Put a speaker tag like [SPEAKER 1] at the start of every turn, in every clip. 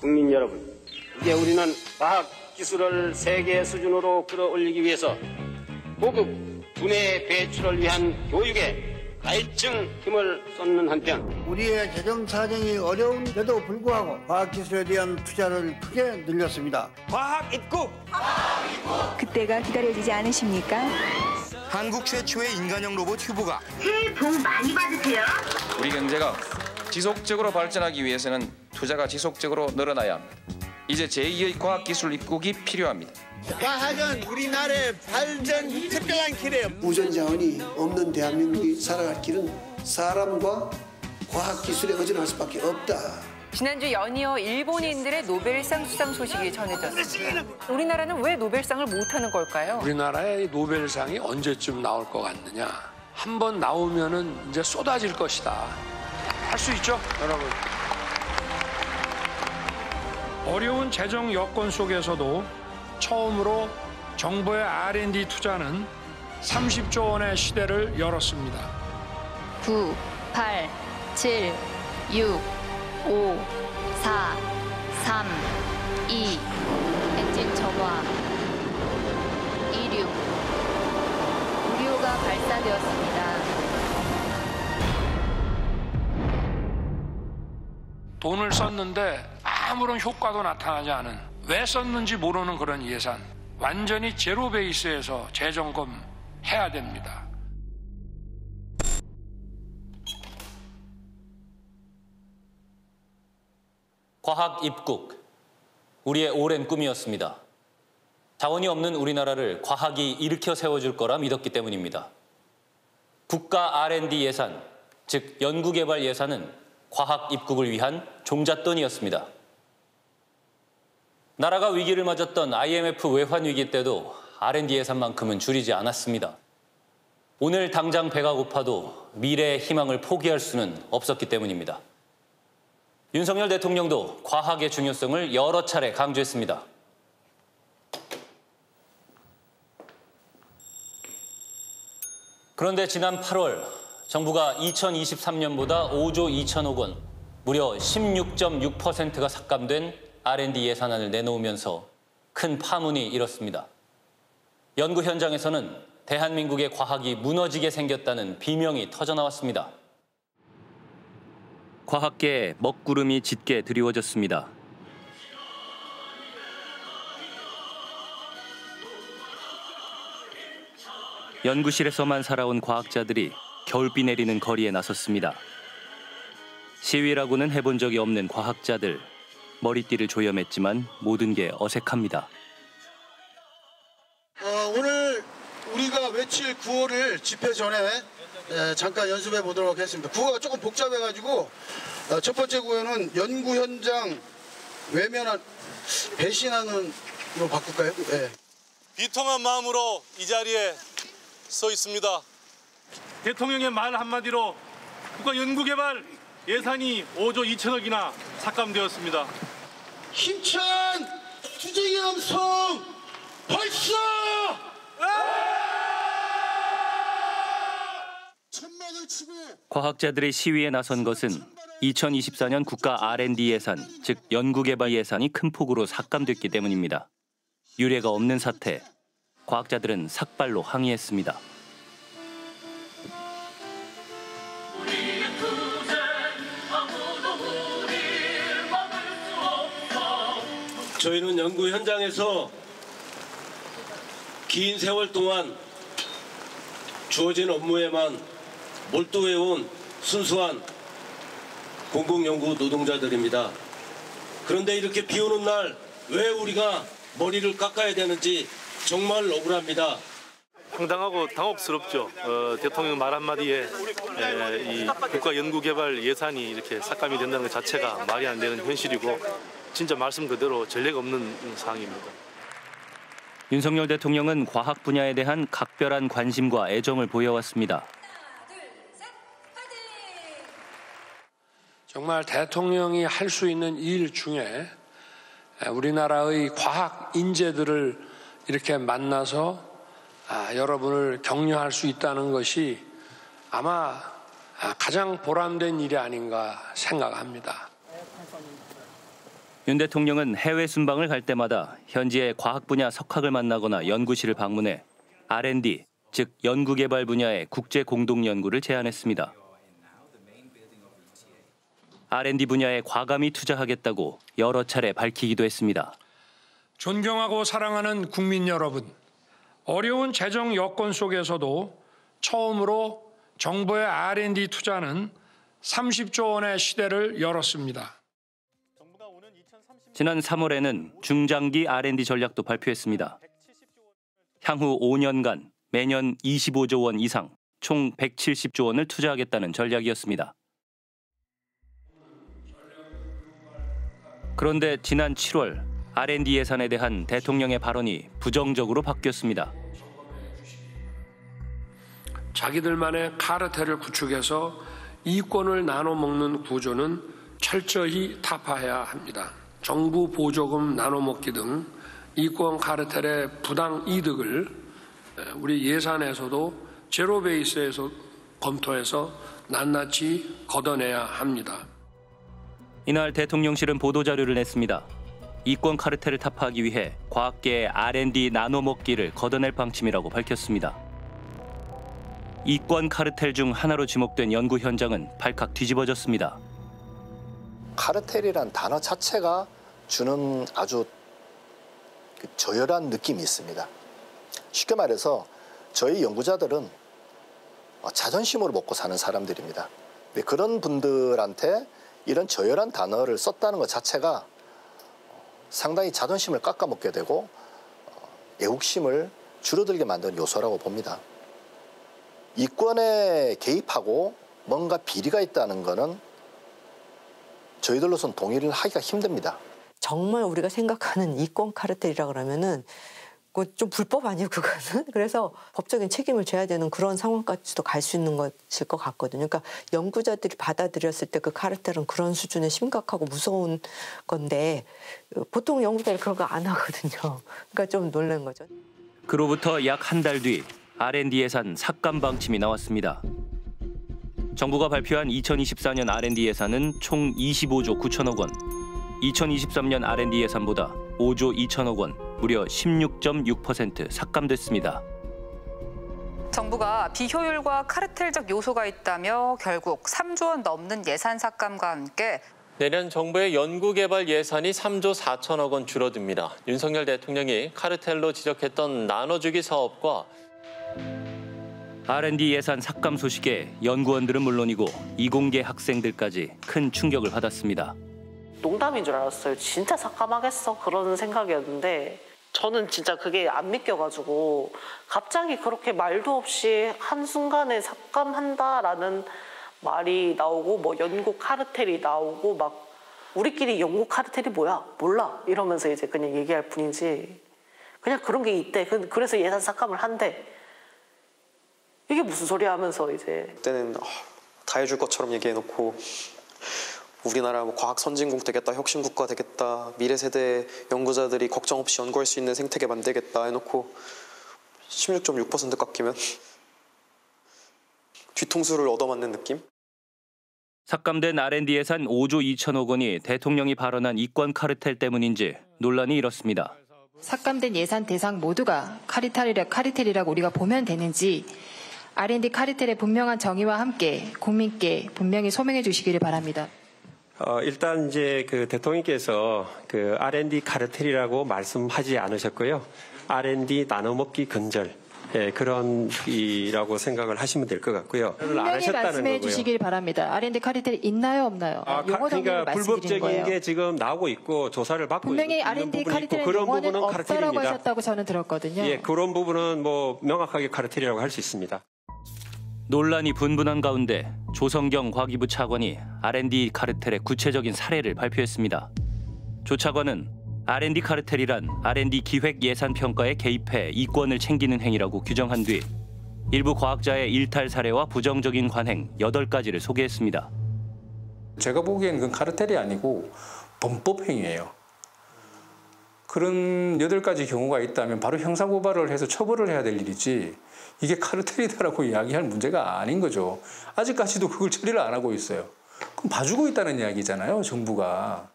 [SPEAKER 1] 국민 여러분, 이제 우리는 과학 기술을 세계 수준으로 끌어올리기 위해서 고급 두뇌 배출을 위한 교육에 가일층 힘을 쏟는 한편
[SPEAKER 2] 우리의 재정 사정이 어려운데도 불구하고 과학기술에 대한 투자를 크게 늘렸습니다.
[SPEAKER 3] 과학 입국
[SPEAKER 4] 그때가 기다려지지 않으십니까?
[SPEAKER 3] 한국 최초의 인간형 로봇 휴보가
[SPEAKER 5] 새해 복 많이 받으세요.
[SPEAKER 6] 우리 경제가 지속적으로 발전하기 위해서는 투자가 지속적으로 늘어나야 합니다. 이제 제2의 과학기술 입국이 필요합니다.
[SPEAKER 7] 과학은 우리나라의 발전 특별한 길이에요.
[SPEAKER 8] 우전 자원이 없는 대한민국이 살아갈 길은 사람과 과학 기술에 의존할 수밖에 없다.
[SPEAKER 9] 지난주 연이어 일본인들의 노벨상 수상 소식이 전해졌습니다. 우리나라는 왜 노벨상을 못하는 걸까요?
[SPEAKER 10] 우리나라의 노벨상이 언제쯤 나올 것 같느냐. 한 번 나오면 은 이제 쏟아질 것이다. 할 수 있죠, 여러분. 어려운 재정 여건 속에서도 처음으로 정부의 R&D 투자는 30조 원의 시대를 열었습니다.
[SPEAKER 11] 9, 8, 7, 6, 5, 4, 3, 2, 엔진 점화, 이륙, 우리호가 발사되었습니다.
[SPEAKER 10] 돈을 썼는데 아무런 효과도 나타나지 않은 왜 썼는지 모르는 그런 예산 완전히 제로 베이스에서 재점검 해야 됩니다.
[SPEAKER 12] 과학 입국. 우리의 오랜 꿈이었습니다. 자원이 없는 우리나라를 과학이 일으켜 세워줄 거라 믿었기 때문입니다. 국가 R&D 예산, 즉 연구개발 예산은 과학 입국을 위한 종잣돈이었습니다. 나라가 위기를 맞았던 IMF 외환 위기 때도 R&D 예산만큼은 줄이지 않았습니다. 오늘 당장 배가 고파도 미래의 희망을 포기할 수는 없었기 때문입니다. 윤석열 대통령도 과학의 중요성을 여러 차례 강조했습니다. 그런데 지난 8월 정부가 2023년보다 5조 2천억 원, 무려 16.6%가 삭감된 R&D 예산안을 내놓으면서 큰 파문이 일었습니다. 연구 현장에서는 대한민국의 과학이 무너지게 생겼다는 비명이 터져나왔습니다. 과학계에 먹구름이 짙게 드리워졌습니다. 연구실에서만 살아온 과학자들이 겨울비 내리는 거리에 나섰습니다. 시위라고는 해본 적이 없는 과학자들, 머리띠를 조염했지만 모든 게 어색합니다.
[SPEAKER 7] 어, 오늘 우리가 외칠 구호를 집회 전에 에, 잠깐 연습해 보도록 하겠습니다. 구호가 조금 복잡해가지고 어, 첫 번째 구호는 연구 현장 외면한 배신하는으로 바꿀까요? 네.
[SPEAKER 13] 비통한 마음으로 이 자리에 서 있습니다. 대통령의 말 한마디로 국가 연구개발 예산이 5조 2천억이나 삭감되었습니다.
[SPEAKER 7] 힘찬 투쟁의 함성 발사!
[SPEAKER 12] 과학자들의 시위에 나선 것은 2024년 국가 R&D 예산, 즉 연구개발 예산이 큰 폭으로 삭감됐기 때문입니다. 유례가 없는 사태, 과학자들은 삭발로 항의했습니다.
[SPEAKER 14] 저희는 연구 현장에서 긴 세월 동안 주어진 업무에만 몰두해온 순수한 공공연구 노동자들입니다. 그런데 이렇게 비 오는 날 왜 우리가 머리를 깎아야 되는지 정말 억울합니다.
[SPEAKER 13] 황당하고 당혹스럽죠. 어, 대통령 말 한마디에 에, 이 국가연구개발 예산이 이렇게 삭감이 된다는 것 자체가 말이 안 되는 현실이고 진짜 말씀 그대로 전례가 없는 상황입니다.
[SPEAKER 12] 윤석열 대통령은 과학 분야에 대한 각별한 관심과 애정을 보여왔습니다.
[SPEAKER 10] 정말 대통령이 할 수 있는 일 중에 우리나라의 과학 인재들을 이렇게 만나서 아, 여러분을 격려할 수 있다는 것이 아마 가장 보람된 일이 아닌가 생각합니다.
[SPEAKER 12] 윤 대통령은 해외 순방을 갈 때마다 현지의 과학 분야 석학을 만나거나 연구실을 방문해 R&D, 즉 연구개발 분야의 국제 공동 연구를 제안했습니다. R&D 분야에 과감히 투자하겠다고 여러 차례 밝히기도 했습니다.
[SPEAKER 15] 존경하고 사랑하는 국민 여러분, 어려운 재정 여건 속에서도 처음으로 정부의 R&D 투자는 30조 원의 시대를 열었습니다.
[SPEAKER 12] 지난 3월에는 중장기 R&D 전략도 발표했습니다. 향후 5년간 매년 25조 원 이상, 총 170조 원을 투자하겠다는 전략이었습니다. 그런데 지난 7월 R&D 예산에 대한 대통령의 발언이 부정적으로 바뀌었습니다.
[SPEAKER 15] 자기들만의 카르텔을 구축해서 이권을 나눠 먹는 구조는 철저히 타파해야 합니다. 정부 보조금 나눠 먹기 등 이권 카르텔의 부당 이득을 우리 예산에서도 제로 베이스에서 검토해서 낱낱이 걷어내야 합니다.
[SPEAKER 12] 이날 대통령실은 보도자료를 냈습니다. 이권 카르텔을 타파하기 위해 과학계의 R&D 나눠 먹기를 걷어낼 방침이라고 밝혔습니다. 이권 카르텔 중 하나로 지목된 연구 현장은 발칵 뒤집어졌습니다.
[SPEAKER 16] 카르텔이란 단어 자체가 주는 아주 그 저열한 느낌이 있습니다. 쉽게 말해서 저희 연구자들은 자존심으로 먹고 사는 사람들입니다. 그런 분들한테 이런 저열한 단어를 썼다는 것 자체가 상당히 자존심을 깎아먹게 되고 애국심을 줄어들게 만드는 요소라고 봅니다. 이권에 개입하고 뭔가 비리가 있다는 것은 저희들로선 동의를 하기가 힘듭니다.
[SPEAKER 17] 정말 우리가 생각하는 이권 카르텔이라 그러면은 좀 불법 아니에요 그거는 그래서 법적인 책임을 져야 되는 그런 상황까지도 갈 수 있는 것일 것 같거든요. 그러니까 연구자들이 받아들였을 때 그 카르텔은 그런 수준의 심각하고 무서운 건데 보통 연구자들이 그런 거 안 하거든요. 그러니까 좀 놀란 거죠.
[SPEAKER 12] 그로부터 약 한 달 뒤 R&D 예산 삭감 방침이 나왔습니다. 정부가 발표한 2024년 R&D 예산은 총 25조 9천억 원. 2023년 R&D 예산보다 5조 2천억 원, 무려 16.6% 삭감됐습니다.
[SPEAKER 11] 정부가 비효율과 카르텔적 요소가 있다며 결국 3조 원 넘는 예산 삭감과 함께
[SPEAKER 18] 내년 정부의 연구개발 예산이 3조 4천억 원 줄어듭니다. 윤석열 대통령이 카르텔로 지적했던 나눠주기 사업과
[SPEAKER 12] R&D 예산 삭감 소식에 연구원들은 물론이고 이공계 학생들까지 큰 충격을 받았습니다.
[SPEAKER 19] 농담인 줄 알았어요. 진짜 삭감하겠어. 그런 생각이었는데 저는 진짜 그게 안 믿겨가지고 갑자기 그렇게 말도 없이 한순간에 삭감한다라는 말이 나오고 뭐 연구 카르텔이 나오고 막 우리끼리 연구 카르텔이 뭐야? 몰라. 이러면서 이제 그냥 얘기할 뿐이지. 그냥 그런 게 있대. 그래서 예산 삭감을 한대. 이게 무슨 소리야 하면서 이제
[SPEAKER 7] 그때는 다 해줄 것처럼 얘기해놓고 우리나라 뭐 과학 선진국 되겠다, 혁신 국가 되겠다, 미래 세대 연구자들이 걱정 없이 연구할 수 있는 생태계 만들겠다 해놓고 16.6% 깎이면 뒤통수를 얻어맞는 느낌?
[SPEAKER 12] 삭감된 R&D 예산 5조 2천억 원이 대통령이 발언한 이권 카르텔 때문인지 논란이 일었습니다.
[SPEAKER 20] 삭감된 예산 대상 모두가 카리탈이라 카리텔이라고 우리가 보면 되는지 R&D 카리텔의 분명한 정의와 함께 국민께 분명히 소명해 주시기를 바랍니다.
[SPEAKER 21] 어, 일단 이제 그 대통령께서 그 R&D 카르텔이라고 말씀하지 않으셨고요. R&D 나눠먹기 근절. 예, 그런 이라고 생각을 하시면 될 것 같고요.
[SPEAKER 20] 분명히 말씀해 주시길 바랍니다. R&D 카르텔 있나요, 없나요?
[SPEAKER 21] 아,
[SPEAKER 20] 정리를
[SPEAKER 21] 그러니까 불법적인
[SPEAKER 20] 거예요.
[SPEAKER 21] 게 지금 나오고 있고 조사를 받고
[SPEAKER 20] 분명히
[SPEAKER 21] 있는
[SPEAKER 20] R&D 카르텔의
[SPEAKER 21] 그런 부분은 카르텔입니다.
[SPEAKER 20] 하셨다고 저는 들었거든요.
[SPEAKER 21] 예, 그런 부분은 뭐 명확하게 카르텔이라고 할 수 있습니다.
[SPEAKER 12] 논란이 분분한 가운데 조성경 과기부 차관이 R&D 카르텔의 구체적인 사례를 발표했습니다. 조 차관은 R&D 카르텔이란 R&D 기획 예산 평가에 개입해 이권을 챙기는 행위라고 규정한 뒤 일부 과학자의 일탈 사례와 부정적인 관행 8가지를 소개했습니다.
[SPEAKER 22] 제가 보기에는 그건 카르텔이 아니고 범법 행위예요. 그런 여덟 가지 경우가 있다면 바로 형사고발을 해서 처벌을 해야 될 일이지 이게 카르텔이다라고 이야기할 문제가 아닌 거죠. 아직까지도 그걸 처리를 안 하고 있어요. 그럼 봐주고 있다는 이야기잖아요, 정부가.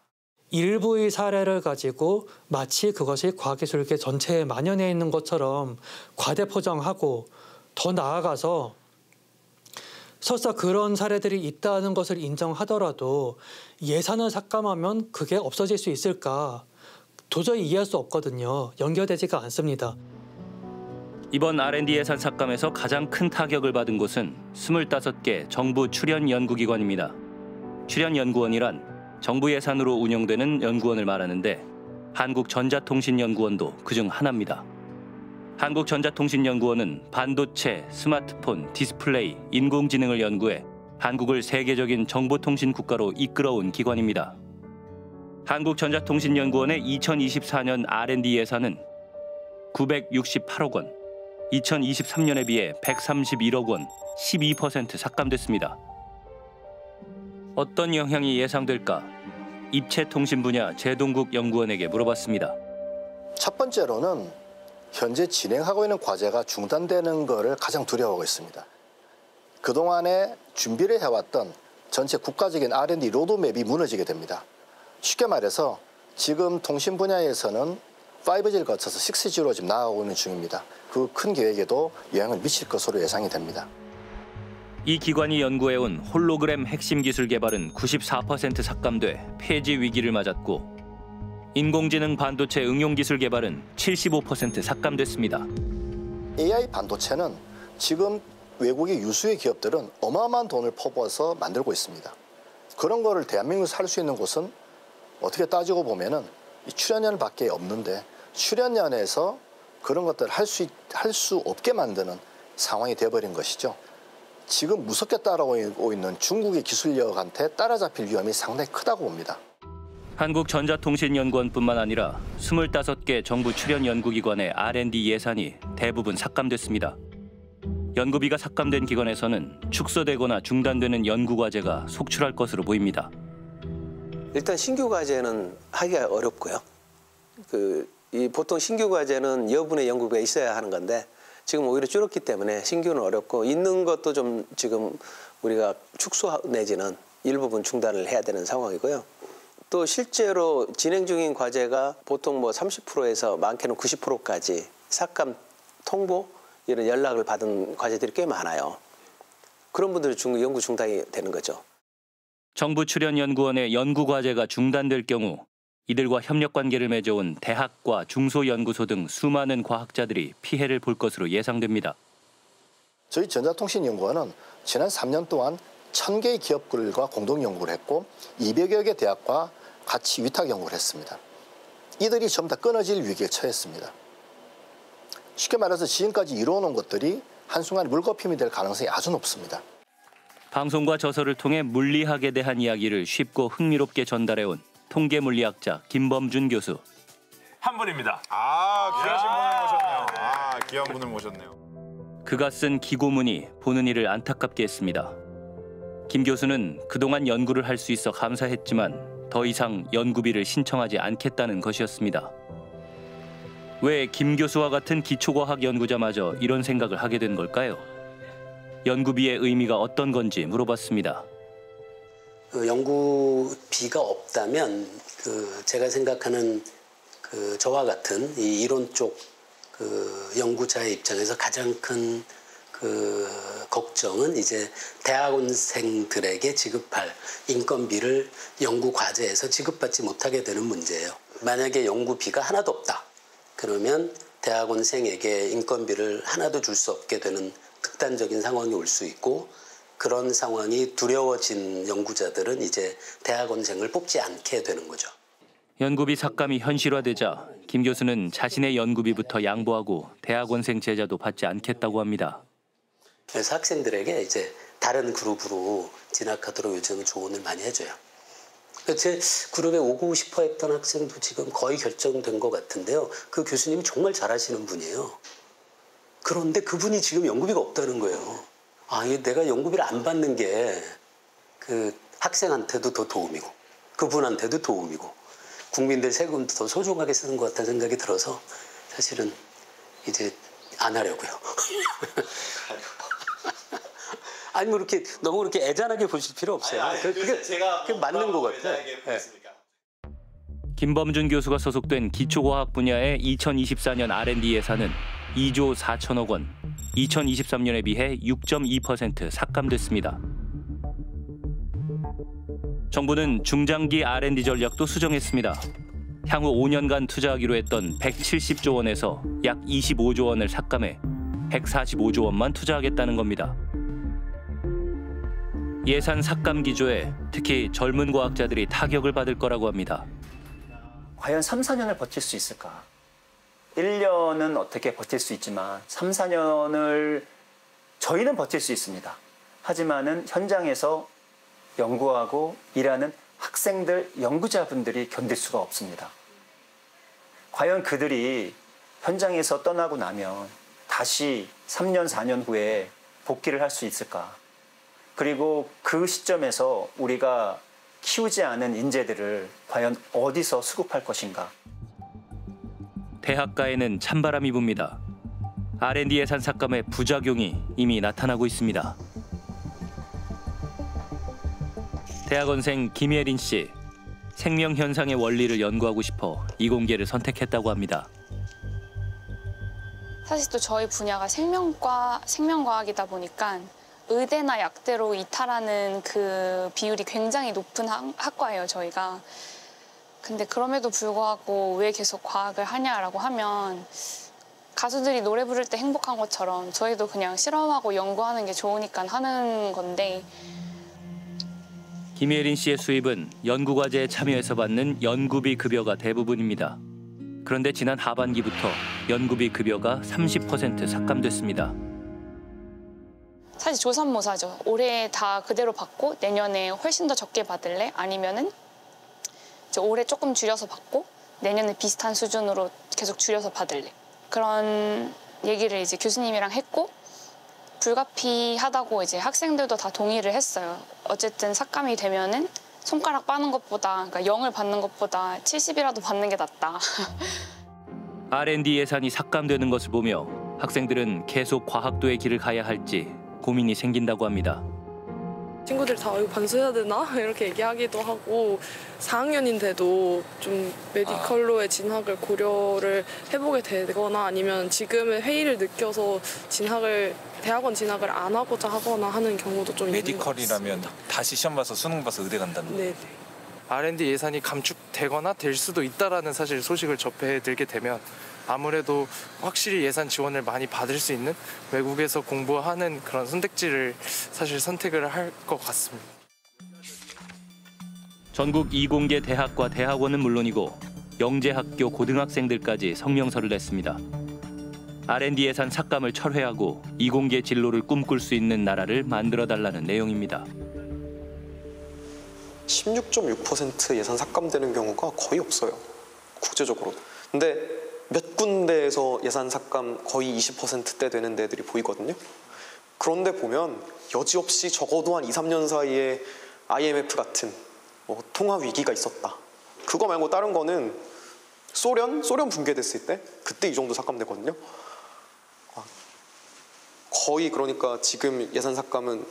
[SPEAKER 23] 일부의 사례를 가지고 마치 그것이 과학기술계 전체에 만연해 있는 것처럼 과대 포장하고 더 나아가서 설사 그런 사례들이 있다는 것을 인정하더라도 예산을 삭감하면 그게 없어질 수 있을까 도저히 이해할 수 없거든요. 연결되지가 않습니다.
[SPEAKER 12] 이번 R&D 예산 삭감에서 가장 큰 타격을 받은 곳은 25개 정부 출연 연구기관입니다. 출연 연구원이란 정부 예산으로 운영되는 연구원을 말하는데 한국전자통신연구원도 그중 하나입니다. 한국전자통신연구원은 반도체, 스마트폰, 디스플레이, 인공지능을 연구해 한국을 세계적인 정보통신 국가로 이끌어온 기관입니다. 한국전자통신연구원의 2024년 R&D 예산은 968억 원, 2023년에 비해 131억 원, 12% 삭감됐습니다. 어떤 영향이 예상될까? 입체통신 분야 제동국 연구원에게 물어봤습니다.
[SPEAKER 16] 첫 번째로는 현재 진행하고 있는 과제가 중단되는 것을 가장 두려워하고 있습니다. 그동안에 준비를 해왔던 전체 국가적인 R&D 로드맵이 무너지게 됩니다. 쉽게 말해서 지금 통신 분야에서는 5G를 거쳐서 6G로 지금 나아가고 있는 중입니다. 그 큰 계획에도 영향을 미칠 것으로 예상이 됩니다.
[SPEAKER 12] 이 기관이 연구해온 홀로그램 핵심 기술 개발은 94% 삭감돼 폐지 위기를 맞았고 인공지능 반도체 응용 기술 개발은 75% 삭감됐습니다.
[SPEAKER 16] AI 반도체는 지금 외국의 유수의 기업들은 어마어마한 돈을 퍼부어서 만들고 있습니다. 그런 거를 대한민국에서 할수 있는 곳은 어떻게 따지고 보면은 출연연 밖에 없는데 출연연에서 그런 것들을 할 수 할 수 없게 만드는 상황이 되어버린 것이죠. 지금 무섭게 따라오고 있는 중국의 기술력한테 따라잡힐 위험이 상당히 크다고 봅니다.
[SPEAKER 12] 한국전자통신연구원뿐만 아니라 25개 정부 출연 연구기관의 R&D 예산이 대부분 삭감됐습니다. 연구비가 삭감된 기관에서는 축소되거나 중단되는 연구 과제가 속출할 것으로 보입니다.
[SPEAKER 24] 일단 신규 과제는 하기가 어렵고요. 그 이 보통 신규 과제는 여분의 연구가 있어야 하는 건데 지금 오히려 줄었기 때문에 신규는 어렵고 있는 것도 좀 지금 우리가 축소 내지는 일부분 중단을 해야 되는 상황이고요. 또 실제로 진행 중인 과제가 보통 뭐 30%에서 많게는 90%까지 삭감 통보 이런 연락을 받은 과제들이 꽤 많아요. 그런 분들이 중, 연구 중단이 되는 거죠.
[SPEAKER 12] 정부 출연 연구원의 연구 과제가 중단될 경우 이들과 협력 관계를 맺어온 대학과 중소연구소 등 수많은 과학자들이 피해를 볼 것으로 예상됩니다.
[SPEAKER 16] 저희 전자통신연구원은 지난 3년 동안 1000개의 기업들과 공동 연구를 했고 200여 개 대학과 같이 위탁 연구를 했습니다. 이들이 전부 다 끊어질 위기에 처했습니다. 쉽게 말해서 지금까지 이루어놓은 것들이 한순간 물거품이 될 가능성이 아주 높습니다.
[SPEAKER 12] 방송과 저서를 통해 물리학에 대한 이야기를 쉽고 흥미롭게 전달해온 통계 물리학자 김범준 교수.
[SPEAKER 25] 한 분입니다. 아, 귀하신 분을 모셨네요. 아, 귀한 분을 모셨네요.
[SPEAKER 12] 그가 쓴 기고문이 보는 이를 안타깝게 했습니다. 김 교수는 그동안 연구를 할 수 있어 감사했지만 더 이상 연구비를 신청하지 않겠다는 것이었습니다. 왜 김 교수와 같은 기초과학 연구자마저 이런 생각을 하게 된 걸까요? 연구비의 의미가 어떤 건지 물어봤습니다.
[SPEAKER 26] 그 연구비가 없다면 그 제가 생각하는 그 저와 같은 이 이론 쪽 그 연구자의 입장에서 가장 큰 그 걱정은 이제 대학원생들에게 지급할 인건비를 연구 과제에서 지급받지 못하게 되는 문제예요. 만약에 연구비가 하나도 없다. 그러면 대학원생에게 인건비를 하나도 줄 수 없게 되는 극단적인 상황이 올 수 있고 그런 상황이 두려워진 연구자들은 이제 대학원생을 뽑지 않게 되는 거죠.
[SPEAKER 12] 연구비 삭감이 현실화되자 김 교수는 자신의 연구비부터 양보하고 대학원생 제자도 받지 않겠다고 합니다.
[SPEAKER 26] 그래서 학생들에게 이제 다른 그룹으로 진학하도록 요즘은 조언을 많이 해줘요. 제 그룹에 오고 싶어 했던 학생도 지금 거의 결정된 것 같은데요. 그 교수님이 정말 잘하시는 분이에요. 그런데 그분이 지금 연구비가 없다는 거예요. 아, 내가 연구비를 안 받는 게 그 학생한테도 더 도움이고 그분한테도 도움이고 국민들 세금도 더 소중하게 쓰는 것 같다는 생각이 들어서 사실은 이제 안 하려고요. 아니 뭐 이렇게 너무 그렇게 애잔하게 보실 필요 없어요.
[SPEAKER 25] 아니, 아니,
[SPEAKER 26] 그- 그게,
[SPEAKER 25] 제가
[SPEAKER 26] 그게 맞는 것 같아요. 네.
[SPEAKER 12] 김범준 교수가 소속된 기초과학 분야의 2024년 R&D 예산은 2조 4천억 원, 2023년에 비해 6.2% 삭감됐습니다. 정부는 중장기 R&D 전략도 수정했습니다. 향후 5년간 투자하기로 했던 170조 원에서 약 25조 원을 삭감해 145조 원만 투자하겠다는 겁니다. 예산 삭감 기조에 특히 젊은 과학자들이 타격을 받을 거라고 합니다.
[SPEAKER 27] 과연 3, 4년을 버틸 수 있을까? 1년은 어떻게 버틸 수 있지만 3, 4년을 저희는 버틸 수 있습니다. 하지만은 현장에서 연구하고 일하는 학생들, 연구자분들이 견딜 수가 없습니다. 과연 그들이 현장에서 떠나고 나면 다시 3년, 4년 후에 복귀를 할 수 있을까? 그리고 그 시점에서 우리가 키우지 않은 인재들을 과연 어디서 수급할 것인가?
[SPEAKER 12] 대학가에는 찬바람이 붑니다. R&D 예산 삭감의 부작용이 이미 나타나고 있습니다. 대학원생 김예린 씨, 생명 현상의 원리를 연구하고 싶어 이공계를 선택했다고 합니다.
[SPEAKER 28] 사실 또 저희 분야가 생명과 생명과학이다 보니까 의대나 약대로 이탈하는 그 비율이 굉장히 높은 학, 학과예요 저희가. 근데 그럼에도 불구하고 왜 계속 과학을 하냐라고 하면 가수들이 노래 부를 때 행복한 것처럼 저희도 그냥 실험하고 연구하는 게 좋으니까 하는 건데
[SPEAKER 12] 김예린 씨의 수입은 연구과제에 참여해서 받는 연구비 급여가 대부분입니다. 그런데 지난 하반기부터 연구비 급여가 30% 삭감됐습니다.
[SPEAKER 28] 사실 조선모사죠. 올해 다 그대로 받고 내년에 훨씬 더 적게 받을래? 아니면은 이제 올해 조금 줄여서 받고 내년에 비슷한 수준으로 계속 줄여서 받을래? 그런 얘기를 이제 교수님이랑 했고 불가피하다고 이제 학생들도 다 동의를 했어요. 어쨌든 삭감이 되면은 손가락 빠는 것보다 그러니까 0을 받는 것보다 70이라도 받는 게 낫다.
[SPEAKER 12] R&D 예산이 삭감되는 것을 보며 학생들은 계속 과학도의 길을 가야 할지 고민이 생긴다고 합니다.
[SPEAKER 29] 친구들 다 이거 반수해야 되나 이렇게 얘기하기도 하고 4학년인데도 좀 메디컬로의 진학을 고려를 해보게 되거나 아니면 지금의 회의를 느껴서 진학을 대학원 진학을 안 하고자 하거나 하는 경우도 좀 있는 것 같습니다.
[SPEAKER 30] 메디컬이라면 다시 시험 봐서 수능 봐서 의대 간다는
[SPEAKER 29] 네.
[SPEAKER 31] R&D 예산이 감축되거나 될 수도 있다라는 사실 소식을 접해 들게 되면 아무래도 확실히 예산 지원을 많이 받을 수 있는 외국에서 공부하는 그런 선택지를 사실 선택을 할 것 같습니다.
[SPEAKER 12] 전국 이공계 대학과 대학원은 물론이고 영재학교 고등학생들까지 성명서를 냈습니다. R&D 예산 삭감을 철회하고 이공계 진로를 꿈꿀 수 있는 나라를 만들어 달라는 내용입니다.
[SPEAKER 7] 16.6% 예산 삭감되는 경우가 거의 없어요. 국제적으로. 근데 몇 군데에서 예산 삭감 거의 20%대 되는 데들이 보이거든요. 그런데 보면 여지없이 적어도 한 2, 3년 사이에 IMF 같은 뭐 통화 위기가 있었다. 그거 말고 다른 거는 소련, 소련 붕괴됐을 때 그때 이 정도 삭감되거든요. 아, 거의 그러니까 지금 예산 삭감은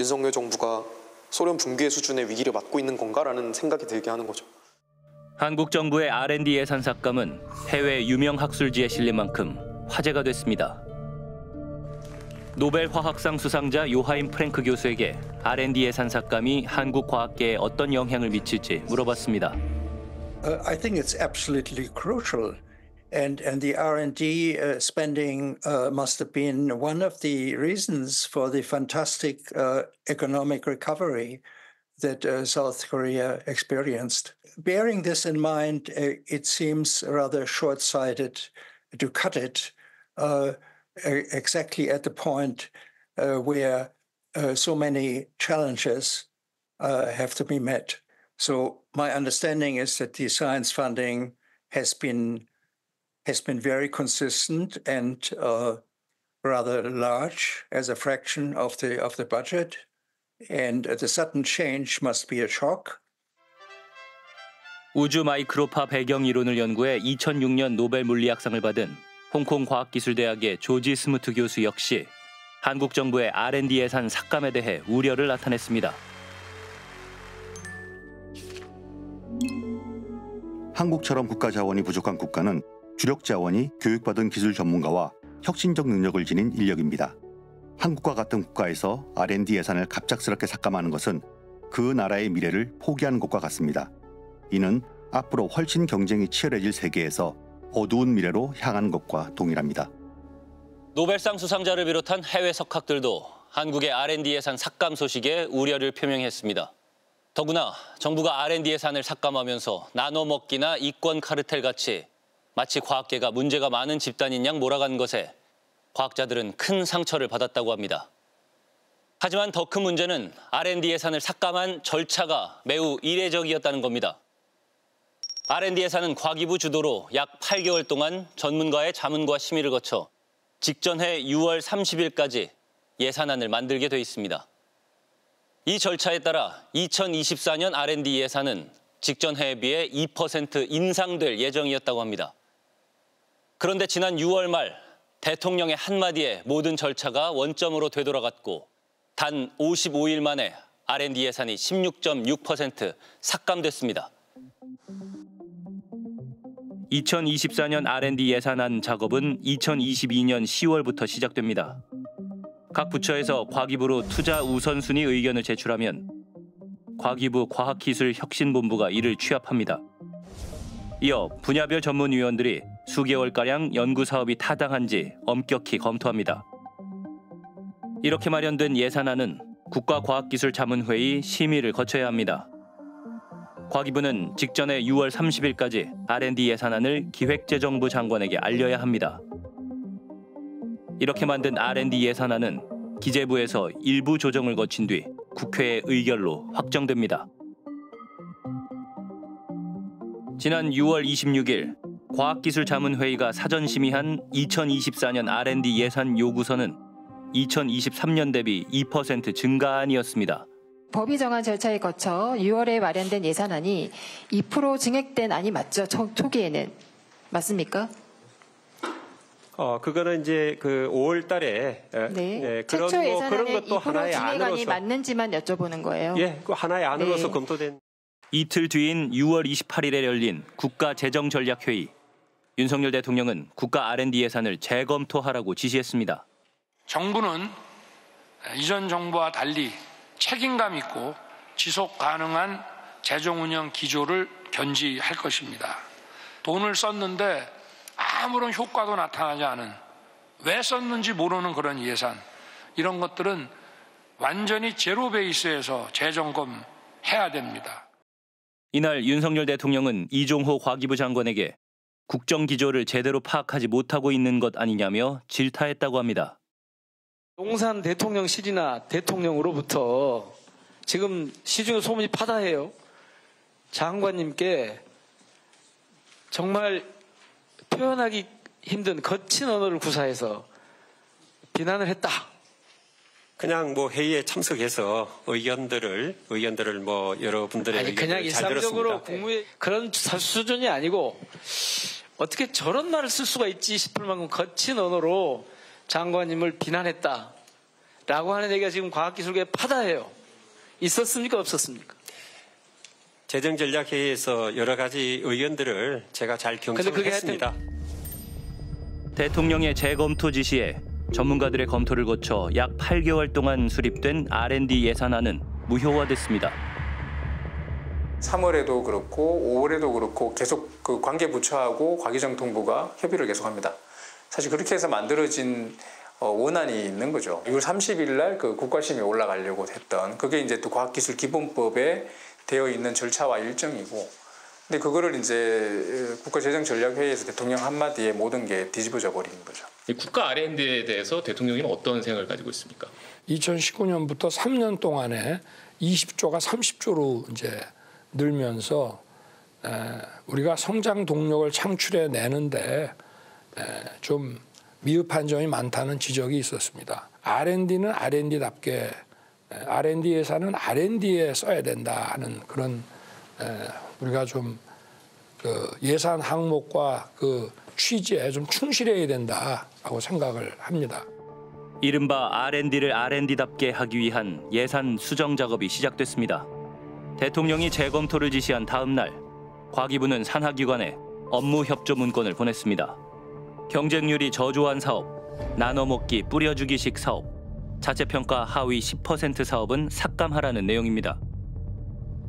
[SPEAKER 7] 윤석열 정부가 소련 붕괴 수준의 위기를 맞고 있는 건가라는 생각이 들게 하는 거죠.
[SPEAKER 12] 한국 정부의 R&D 예산 삭감은 해외 유명 학술지에 실린 만큼 화제가 됐습니다. 노벨 화학상 수상자 요하임 프랭크 교수에게 R&D 예산 삭감이 한국 과학계에 어떤 영향을 미칠지 물어봤습니다.
[SPEAKER 32] Uh, I think it's absolutely crucial. And, and the R&D uh, spending uh, must have been one of the reasons for the fantastic uh, economic recovery that uh, South Korea experienced. Bearing this in mind, uh, it seems rather short-sighted to cut it uh, exactly at the point uh, where uh, so many challenges have to be met. So my understanding is that the science funding has been has been very consistent and rather large as a fraction of the of the budget, and the sudden change must be a shock.
[SPEAKER 12] 우주 마이크로파 배경 이론을 연구해 2006년 노벨 물리학상을 받은 홍콩 과학기술대학의 조지 스무트 교수 역시 한국 정부의 R&D 예산 삭감에 대해 우려를 나타냈습니다.
[SPEAKER 33] 한국처럼 국가 자원이 부족한 국가는 주력 자원이 교육받은 기술 전문가와 혁신적 능력을 지닌 인력입니다. 한국과 같은 국가에서 R&D 예산을 갑작스럽게 삭감하는 것은 그 나라의 미래를 포기하는 것과 같습니다. 이는 앞으로 훨씬 경쟁이 치열해질 세계에서 어두운 미래로 향하는 것과 동일합니다.
[SPEAKER 12] 노벨상 수상자를 비롯한 해외 석학들도 한국의 R&D 예산 삭감 소식에 우려를 표명했습니다. 더구나 정부가 R&D 예산을 삭감하면서 나눠 먹기나 이권 카르텔 같이 마치 과학계가 문제가 많은 집단인 양 몰아간 것에 과학자들은 큰 상처를 받았다고 합니다. 하지만 더 큰 문제는 R&D 예산을 삭감한 절차가 매우 이례적이었다는 겁니다. R&D 예산은 과기부 주도로 약 8개월 동안 전문가의 자문과 심의를 거쳐 직전해 6월 30일까지 예산안을 만들게 돼 있습니다. 이 절차에 따라 2024년 R&D 예산은 직전 해에 비해 2% 인상될 예정이었다고 합니다. 그런데 지난 6월 말 대통령의 한마디에 모든 절차가 원점으로 되돌아갔고 단 55일 만에 R&D 예산이 16.6% 삭감됐습니다. 2024년 R&D 예산안 작업은 2022년 10월부터 시작됩니다. 각 부처에서 과기부로 투자 우선순위 의견을 제출하면 과기부 과학기술혁신본부가 이를 취합합니다. 이어 분야별 전문위원들이 수개월가량 연구사업이 타당한지 엄격히 검토합니다. 이렇게 마련된 예산안은 국가과학기술자문회의 심의를 거쳐야 합니다. 과기부는 직전에 6월 30일까지 R&D 예산안을 기획재정부 장관에게 알려야 합니다. 이렇게 만든 R&D 예산안은 기재부에서 일부 조정을 거친 뒤 국회의 의결로 확정됩니다. 지난 6월 26일 과학기술자문회의가 사전 심의한 2024년 R&D 예산 요구서는 2023년 대비 2% 증가안이었습니다.
[SPEAKER 20] 법이 정한 절차에 거쳐 6월에 마련된 예산안이 2% 증액된 안이 맞죠? 초, 초기에는 맞습니까?
[SPEAKER 21] 어 그거는 이제 그 5월 달에
[SPEAKER 20] 네.
[SPEAKER 21] 예, 그런
[SPEAKER 20] 최초
[SPEAKER 21] 뭐
[SPEAKER 20] 예산안에
[SPEAKER 21] 그런 것도
[SPEAKER 20] 2%
[SPEAKER 21] 하나의
[SPEAKER 20] 증액안이
[SPEAKER 21] 안으로서
[SPEAKER 20] 맞는지만 여쭤보는 거예요.
[SPEAKER 21] 예, 그 하나의 안으로서
[SPEAKER 20] 네.
[SPEAKER 21] 검토된
[SPEAKER 12] 이틀 뒤인 6월 28일에 열린 국가 재정 전략 회의. 윤석열 대통령은 국가 R&D 예산을 재검토하라고 지시했습니다.
[SPEAKER 10] 정부는 이전 정부와 달리 책임감 있고 지속 가능한 재정 운영 기조를 견지할 것입니다. 돈을 썼는데 아무런 효과도 나타나지 않은 왜 썼는지 모르는 그런 예산 이런 것들은 완전히 제로 베이스에서 재점검 해야 됩니다.
[SPEAKER 12] 이날 윤석열 대통령은 이종호 과기부 장관에게 국정 기조를 제대로 파악하지 못하고 있는 것 아니냐며 질타했다고 합니다.
[SPEAKER 34] 용산 대통령실이나 대통령으로부터 지금 시중에 소문이 파다해요. 장관님께 정말 표현하기 힘든 거친 언어를 구사해서 비난을 했다.
[SPEAKER 21] 그냥 뭐 회의에 참석해서 의견들을 의견들을 뭐 여러분들의
[SPEAKER 34] 아니 그냥 일상적으로
[SPEAKER 21] 들었습니다.
[SPEAKER 34] 국무회 그런 사- 수준이 아니고 어떻게 저런 말을 쓸 수가 있지 싶을 만큼 거친 언어로 장관님을 비난했다 라고 하는 얘기가 지금 과학기술계에 파다해요. 있었습니까 없었습니까?
[SPEAKER 21] 재정전략회의에서 여러 가지 의견들을 제가 잘 경청했습니다.
[SPEAKER 12] 대통령의 재검토 지시에 전문가들의 검토를 거쳐 약 8개월 동안 수립된 R&D 예산안은 무효화됐습니다.
[SPEAKER 22] 3월에도 그렇고 5월에도 그렇고 계속 그 관계 부처하고 과기정통부가 협의를 계속합니다. 사실 그렇게 해서 만들어진 어, 원안이 있는 거죠. 6월 30일 날 그 국가심에 올라가려고 했던 그게 이제 또 과학기술기본법에 되어 있는 절차와 일정이고 근데 그거를 이제 국가재정전략회의에서 대통령 한마디에 모든 게 뒤집어져 버린 거죠.
[SPEAKER 35] 국가 R&D에 대해서 대통령님은 어떤 생각을 가지고 있습니까?
[SPEAKER 36] 2019년부터 3년 동안에 20조가 30조로 이제 늘면서 에, 우리가 성장 동력을 창출해 내는데 에, 좀 미흡한 점이 많다는 지적이 있었습니다. R&D는 R&D답게 R&D 예산은 R&D에 써야 된다 하는 그런 에, 우리가 좀 그 예산 항목과 그 취지에 좀 충실해야 된다라고 생각을 합니다.
[SPEAKER 12] 이른바 R&D를 R&D답게 하기 위한 예산 수정 작업이 시작됐습니다. 대통령이 재검토를 지시한 다음 날 과기부는 산하기관에 업무 협조 문건을 보냈습니다. 경쟁률이 저조한 사업, 나눠먹기 뿌려주기식 사업, 자체평가 하위 10% 사업은 삭감하라는 내용입니다.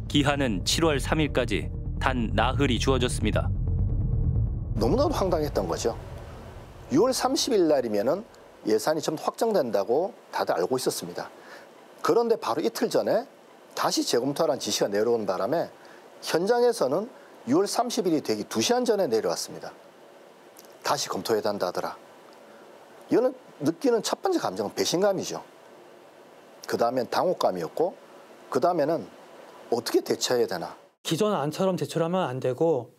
[SPEAKER 12] 기한은 7월 3일까지 단 나흘이 주어졌습니다.
[SPEAKER 16] 너무나도 황당했던 거죠. 6월 30일 날이면은 예산이 좀 확정된다고 다들 알고 있었습니다. 그런데 바로 이틀 전에 다시 재검토하라는 지시가 내려온 바람에 현장에서는 6월 30일이 되기 2시간 전에 내려왔습니다. 다시 검토해야 한다더라. 이거는 느끼는 첫 번째 감정은 배신감이죠. 그 다음엔 당혹감이었고 그 다음에는 어떻게 대처해야 되나.
[SPEAKER 37] 기존 안처럼 제출하면 안 되고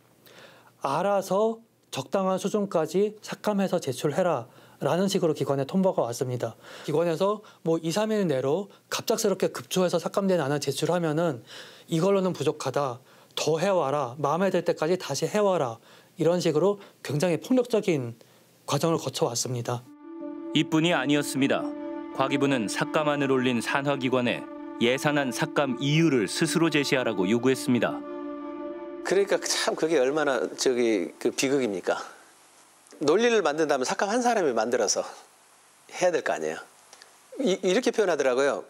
[SPEAKER 37] 알아서 적당한 수준까지 삭감해서 제출해라. 라는 식으로 기관에 통보가 왔습니다. 기관에서 뭐 2, 3일 내로 갑작스럽게 급조해서 삭감된 안을 제출하면은 이걸로는 부족하다. 더 해와라. 마음에 들 때까지 다시 해와라. 이런 식으로 굉장히 폭력적인 과정을 거쳐왔습니다.
[SPEAKER 12] 이뿐이 아니었습니다. 과기부는 삭감안을 올린 산하기관에 예산안 삭감 이유를 스스로 제시하라고 요구했습니다.
[SPEAKER 24] 그러니까 참 그게 얼마나 저기 그 비극입니까? 논리를 만든다면 삭감 한 사람이 만들어서 해야 될 거 아니에요. 이, 이렇게 표현하더라고요.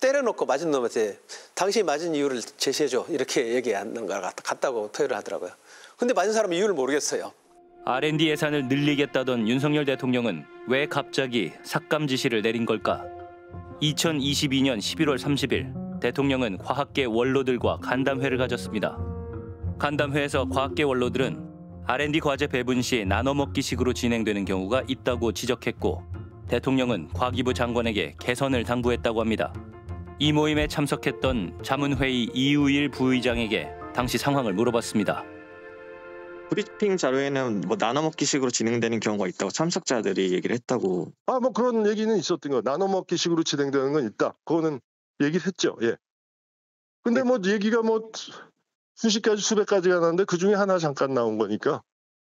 [SPEAKER 24] 때려놓고 맞은 놈한테 당신이 맞은 이유를 제시해줘 이렇게 얘기하는 것 같다고 표현을 하더라고요. 근데 맞은 사람은 이유를 모르겠어요.
[SPEAKER 12] R&D 예산을 늘리겠다던 윤석열 대통령은 왜 갑자기 삭감 지시를 내린 걸까? 2022년 11월 30일 대통령은 과학계 원로들과 간담회를 가졌습니다. 간담회에서 과학계 원로들은 R&D 과제 배분 시 나눠먹기식으로 진행되는 경우가 있다고 지적했고 대통령은 과기부 장관에게 개선을 당부했다고 합니다. 이 모임에 참석했던 자문회의 이우일 부의장에게 당시 상황을 물어봤습니다.
[SPEAKER 38] 브리핑 자료에는 뭐 나눠먹기식으로 진행되는 경우가 있다고 참석자들이 얘기를 했다고.
[SPEAKER 39] 아, 뭐 그런 얘기는 있었던 거. 나눠먹기식으로 진행되는 건 있다. 그거는 얘기를 했죠. 예. 근데 뭐 얘기가 뭐 수십 가지 수백 가지가 나는데 그 중에 하나 잠깐 나온 거니까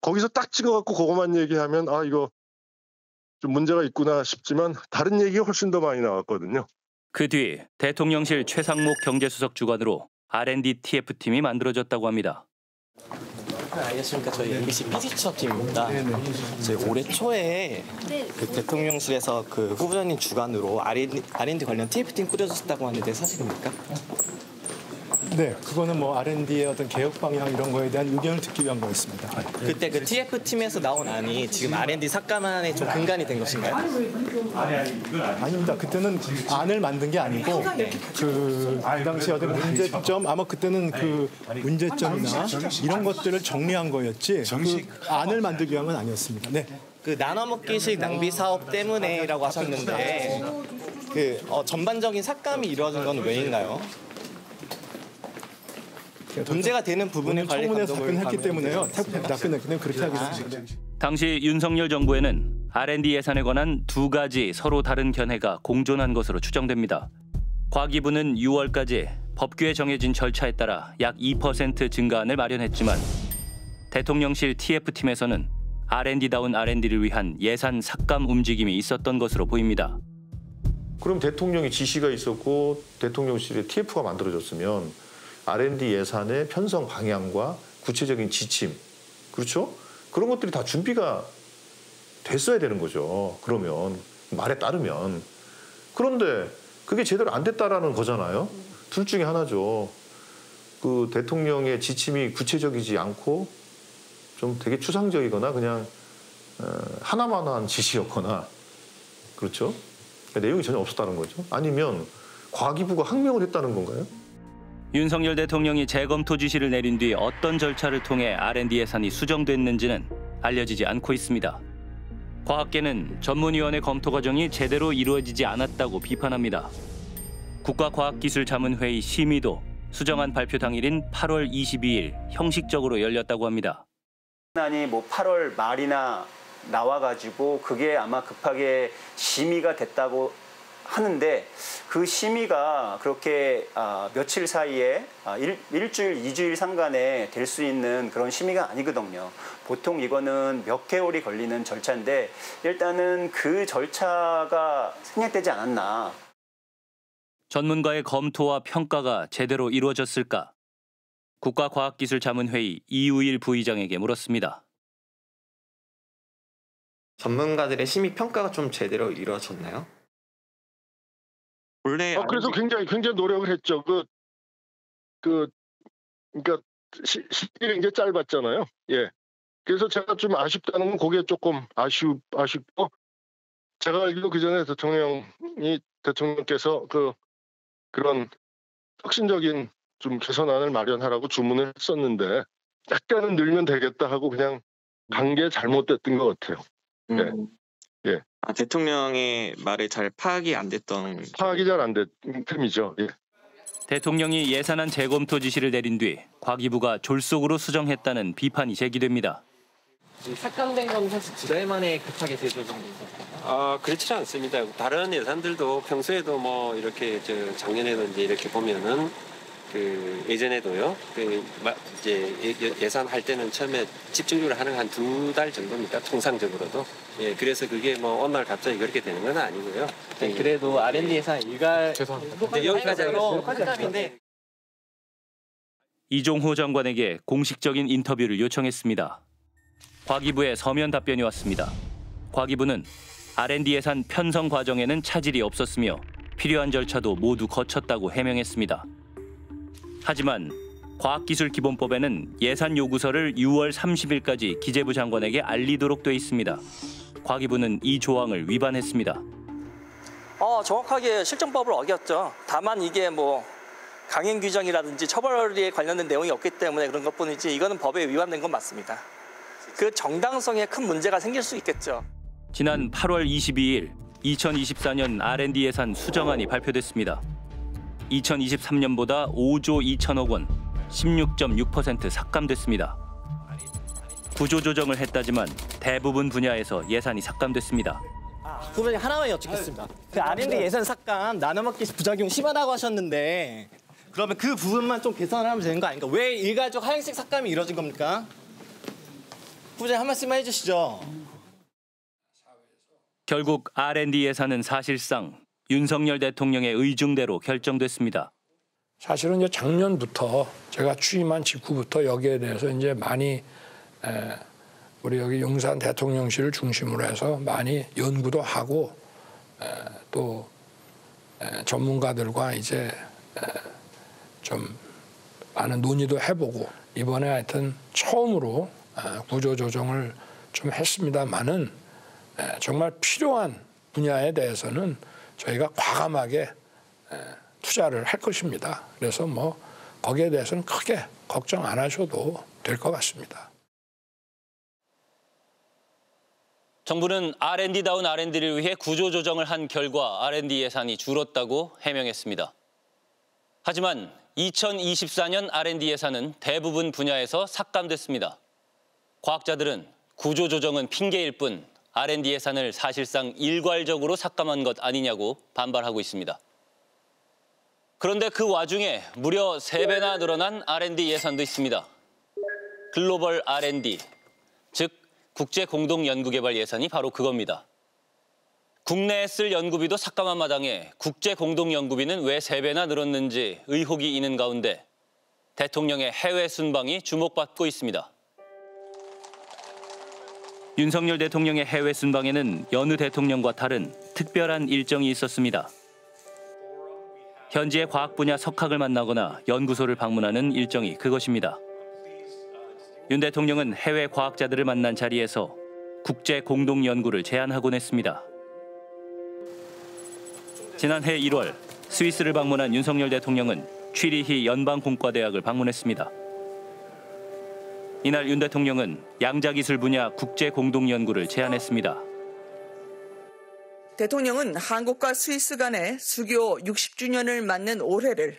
[SPEAKER 39] 거기서 딱 찍어갖고 그것만 얘기하면 아 이거 좀 문제가 있구나 싶지만 다른 얘기가 훨씬 더 많이 나왔거든요.
[SPEAKER 12] 그 뒤 대통령실 최상목 경제수석 주관으로 R&D TF팀이 만들어졌다고 합니다.
[SPEAKER 40] 안녕하십니까 저희 MBC PD수석팀입니다. 저희 올해 초에 그 대통령실에서 그 후보자님 주관으로 R&D, R&D 관련 TF팀 꾸려졌다고 하는데 사실입니까?
[SPEAKER 41] 네, 그거는 뭐 R&D의 어떤 개혁 방향 이런 거에 대한 의견을 듣기 위한 거였습니다.
[SPEAKER 40] 그때 그 TF팀에서 나온 안이 지금 R&D 삭감안에 좀 근간이 된 것인가요?
[SPEAKER 41] 아닙니다. 그때는 안을 만든 게 아니고 그 당시 어떤 문제점 아마 그때는 그 문제점이나 이런 것들을 정리한 거였지 그 안을 만들기 위한 건 아니었습니다. 네.
[SPEAKER 40] 그 나눠먹기식 낭비 사업 때문에라고 하셨는데 그 어, 전반적인 삭감이 이루어진 건 왜인가요? 문제가 되는 부분에 관리
[SPEAKER 41] 청문회에서 답변했기 때문에요. 답변했기 그렇게
[SPEAKER 40] 아.
[SPEAKER 41] 하겠습니다.
[SPEAKER 12] 당시 윤석열 정부에는 R&D 예산에 관한 두 가지 서로 다른 견해가 공존한 것으로 추정됩니다. 과기부는 6월까지 법규에 정해진 절차에 따라 약 2% 증가안을 마련했지만 대통령실 TF팀에서는 R&D다운 R&D를 위한 예산 삭감 움직임이 있었던 것으로 보입니다.
[SPEAKER 25] 그럼 대통령이 지시가 있었고 대통령실에 TF가 만들어졌으면 R&D 예산의 편성 방향과 구체적인 지침, 그렇죠? 그런 것들이 다 준비가 됐어야 되는 거죠. 그러면 말에 따르면 그런데 그게 제대로 안 됐다라는 거잖아요. 둘 중에 하나죠. 그 대통령의 지침이 구체적이지 않고 좀 되게 추상적이거나 그냥 어, 하나만한 지시였거나 그렇죠. 내용이 전혀 없었다는 거죠. 아니면 과기부가 항명을 했다는 건가요?
[SPEAKER 12] 윤석열 대통령이 재검토 지시를 내린 뒤 어떤 절차를 통해 R&D 예산이 수정됐는지는 알려지지 않고 있습니다. 과학계는 전문위원회 검토 과정이 제대로 이루어지지 않았다고 비판합니다. 국가과학기술자문회의 심의도 수정안 발표 당일인 8월 22일 형식적으로 열렸다고 합니다.
[SPEAKER 27] 안이 뭐 8월 말이나 나와가지고 그게 아마 급하게 심의가 됐다고 하는데 그 심의가 그렇게 아, 며칠 사이에 아, 일, 일주일, 이주일 상간에 될 수 있는 그런 심의가 아니거든요. 보통 이거는 몇 개월이 걸리는 절차인데 일단은 그 절차가 생략되지 않았나.
[SPEAKER 12] 전문가의 검토와 평가가 제대로 이루어졌을까? 국가과학기술자문회의 이우일 부의장에게 물었습니다.
[SPEAKER 40] 전문가들의 심의 평가가 좀 제대로 이루어졌나요?
[SPEAKER 13] 원래
[SPEAKER 39] 어, 그래서 굉장히 굉장히 노력을 했죠. 그, 그, 그러니까 시, 시기가 이제 짧았잖아요. 예. 그래서 제가 좀 아쉽다는 건 그게 조금 아쉬 아쉽고 제가 알기로 그 전에 대통령이 대통령께서 그 그런 혁신적인 좀 개선안을 마련하라고 주문을 했었는데 약간은 늘면 되겠다 하고 그냥 간 게 잘못됐던 것 같아요.
[SPEAKER 13] 음.
[SPEAKER 39] 예.
[SPEAKER 13] 아, 대통령의 말을 잘 파악이 안 됐던
[SPEAKER 39] 파악이 잘 안된 셈이죠. 예.
[SPEAKER 12] 대통령이 예산안 재검토 지시를 내린 뒤 과기부가 졸속으로 수정했다는 비판이 제기됩니다.
[SPEAKER 40] 삭감된 건 사실 두달 만에 급하게 제조정돼서
[SPEAKER 21] 아 그렇지 않습니다. 다른 예산들도 평소에도 뭐 이렇게 저 작년에도 이제 이렇게 보면은 그 예전에도요. 그 마- 이제 예- 예산 할 때는 처음에 집중적으로 하는 한 두 달 정도입니다. 통상적으로도. 예, 그래서 그게 뭐 어느 날 갑자기 그렇게 되는 건 아니고요.
[SPEAKER 40] 네, 그래도 R&D 예산 일괄
[SPEAKER 21] 네, 여기까지 하겠습니다.
[SPEAKER 12] 이종호 장관에게 공식적인 인터뷰를 요청했습니다. 과기부의 서면 답변이 왔습니다. 과기부는 R&D 예산 편성 과정에는 차질이 없었으며 필요한 절차도 모두 거쳤다고 해명했습니다. 하지만 과학기술기본법에는 예산 요구서를 6월 30일까지 기재부 장관에게 알리도록 돼 있습니다. 과기부는 이 조항을 위반했습니다.
[SPEAKER 42] 어, 정확하게 실정법을 어겼죠. 다만 이게 뭐 강행 규정이라든지 처벌에 관련된 내용이 없기 때문에 그런 것뿐이지 이거는 법에 위반된 건 맞습니다. 그 정당성에 큰 문제가 생길 수 있겠죠.
[SPEAKER 12] 지난 8월 22일 2024년 R&D 예산 수정안이 발표됐습니다. 2023년보다 5조 2천억 원, 16.6% 삭감됐습니다. 구조 조정을 했다지만 대부분 분야에서 예산이 삭감됐습니다.
[SPEAKER 40] 후보님 하나만 여쭙겠습니다. 그 R&D 예산 삭감 나눠먹기 부작용 심하다고 하셨는데 그러면 그 부분만 좀 개선하면 되는 거 아닌가? 왜 일괄적 하향식 삭감이 이루어진 겁니까? 후보님 한 말씀만 해주시죠.
[SPEAKER 12] 결국 R&D 예산은 사실상 윤석열 대통령의 의중대로 결정됐습니다.
[SPEAKER 10] 사실은 이제 작년부터 제가 취임한 직후부터 여기에 대해서 이제 많이 에, 우리 여기 용산 대통령실을 중심으로 해서 많이 연구도 하고 에, 또 에, 전문가들과 이제 에, 좀 많은 논의도 해보고 이번에 하여튼 처음으로 에, 구조 조정을 좀 했습니다만은 에, 정말 필요한 분야에 대해서는 저희가 과감하게 에, 투자를 할 것입니다. 그래서 뭐 거기에 대해서는 크게 걱정 안 하셔도 될 것 같습니다.
[SPEAKER 12] 정부는 R&D다운 R&D를 위해 구조 조정을 한 결과 R&D 예산이 줄었다고 해명했습니다. 하지만 2024년 R&D 예산은 대부분 분야에서 삭감됐습니다. 과학자들은 구조 조정은 핑계일 뿐 R&D 예산을 사실상 일괄적으로 삭감한 것 아니냐고 반발하고 있습니다. 그런데 그 와중에 무려 3배나 늘어난 R&D 예산도 있습니다. 글로벌 R&D, 즉 국제 공동 연구 개발 예산이 바로 그겁니다. 국내에 쓸 연구비도 삭감한 마당에 국제 공동 연구비는 왜 3배나 늘었는지 의혹이 있는 가운데 대통령의 해외 순방이 주목받고 있습니다. 윤석열 대통령의 해외 순방에는 여느 대통령과 다른 특별한 일정이 있었습니다. 현지의 과학 분야 석학을 만나거나 연구소를 방문하는 일정이 그것입니다. 윤 대통령은 해외 과학자들을 만난 자리에서 국제 공동 연구를 제안하곤 했습니다. 지난해 1월 스위스를 방문한 윤석열 대통령은 취리히 연방공과대학을 방문했습니다. 이날 윤 대통령은 양자기술 분야 국제 공동 연구를 제안했습니다.
[SPEAKER 43] 대통령은 한국과 스위스 간의 수교 60주년을 맞는 올해를